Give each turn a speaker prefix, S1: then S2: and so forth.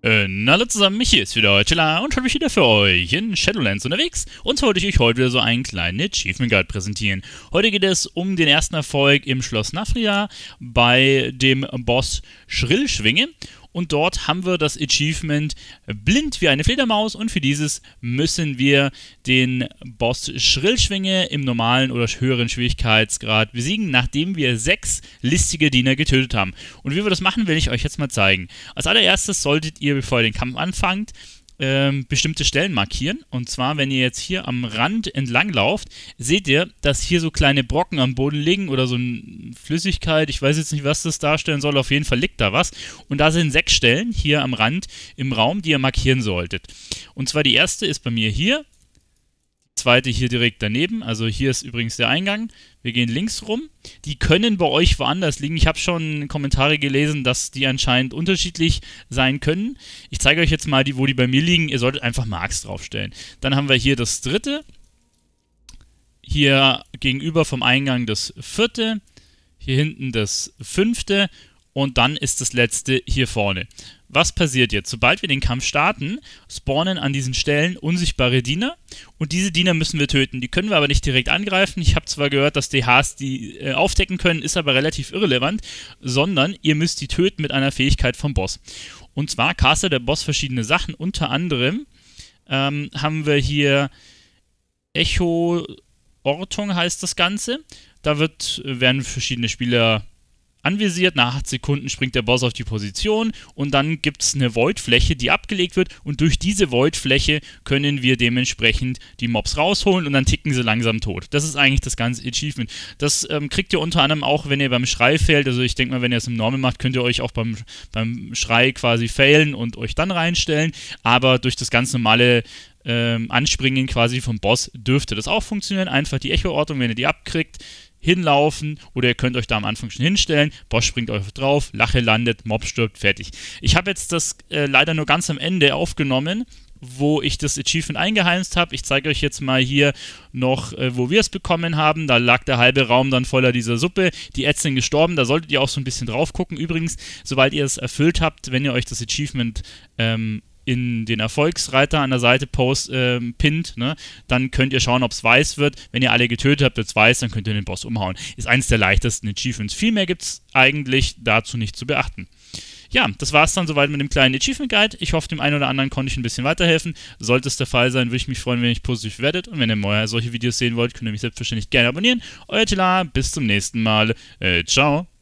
S1: Äh, hallo zusammen, hier ist wieder und habe ich wieder für euch in Shadowlands unterwegs und wollte ich euch heute wieder so einen kleinen Achievement Guide präsentieren. Heute geht es um den ersten Erfolg im Schloss Nafria bei dem Boss Schrillschwinge und dort haben wir das Achievement blind wie eine Fledermaus und für dieses müssen wir den Boss Schrillschwinge im normalen oder höheren Schwierigkeitsgrad besiegen, nachdem wir sechs listige Diener getötet haben. Und wie wir das machen, will ich euch jetzt mal zeigen. Als allererstes solltet ihr, bevor ihr den Kampf anfangt, ähm, bestimmte Stellen markieren. Und zwar, wenn ihr jetzt hier am Rand entlang lauft, seht ihr, dass hier so kleine Brocken am Boden liegen oder so eine Flüssigkeit. Ich weiß jetzt nicht, was das darstellen soll. Auf jeden Fall liegt da was. Und da sind sechs Stellen hier am Rand im Raum, die ihr markieren solltet. Und zwar die erste ist bei mir hier zweite hier direkt daneben. Also hier ist übrigens der Eingang. Wir gehen links rum. Die können bei euch woanders liegen. Ich habe schon Kommentare gelesen, dass die anscheinend unterschiedlich sein können. Ich zeige euch jetzt mal, die, wo die bei mir liegen. Ihr solltet einfach Marks draufstellen. Dann haben wir hier das dritte. Hier gegenüber vom Eingang das vierte. Hier hinten das fünfte. Und dann ist das letzte hier vorne was passiert jetzt? Sobald wir den Kampf starten, spawnen an diesen Stellen unsichtbare Diener und diese Diener müssen wir töten. Die können wir aber nicht direkt angreifen. Ich habe zwar gehört, dass DHs die äh, aufdecken können, ist aber relativ irrelevant, sondern ihr müsst die töten mit einer Fähigkeit vom Boss. Und zwar castet der Boss verschiedene Sachen, unter anderem ähm, haben wir hier Echo Ortung heißt das Ganze. Da wird, werden verschiedene Spieler anvisiert, nach 8 Sekunden springt der Boss auf die Position und dann gibt es eine Void-Fläche, die abgelegt wird und durch diese Void-Fläche können wir dementsprechend die Mobs rausholen und dann ticken sie langsam tot. Das ist eigentlich das ganze Achievement. Das ähm, kriegt ihr unter anderem auch, wenn ihr beim Schrei failt, also ich denke mal, wenn ihr es im Normal macht, könnt ihr euch auch beim, beim Schrei quasi failen und euch dann reinstellen, aber durch das ganz normale ähm, Anspringen quasi vom Boss dürfte das auch funktionieren. Einfach die Echo-Ortung, wenn ihr die abkriegt, hinlaufen oder ihr könnt euch da am Anfang schon hinstellen. Boss springt euch drauf, Lache landet, Mob stirbt, fertig. Ich habe jetzt das äh, leider nur ganz am Ende aufgenommen, wo ich das Achievement eingeheimst habe. Ich zeige euch jetzt mal hier noch, äh, wo wir es bekommen haben. Da lag der halbe Raum dann voller dieser Suppe. Die Ads sind gestorben, da solltet ihr auch so ein bisschen drauf gucken. Übrigens, sobald ihr es erfüllt habt, wenn ihr euch das Achievement ähm, in den Erfolgsreiter an der Seite post, äh, pinnt, ne, dann könnt ihr schauen, ob es weiß wird. Wenn ihr alle getötet habt, wird es weiß, dann könnt ihr den Boss umhauen. Ist eines der leichtesten Achievements. Viel mehr gibt es eigentlich dazu nicht zu beachten. Ja, das war es dann soweit mit dem kleinen Achievement Guide. Ich hoffe, dem einen oder anderen konnte ich ein bisschen weiterhelfen. Sollte es der Fall sein, würde ich mich freuen, wenn ihr positiv werdet. Und wenn ihr mehr solche Videos sehen wollt, könnt ihr mich selbstverständlich gerne abonnieren. Euer Tila, bis zum nächsten Mal. Äh, ciao.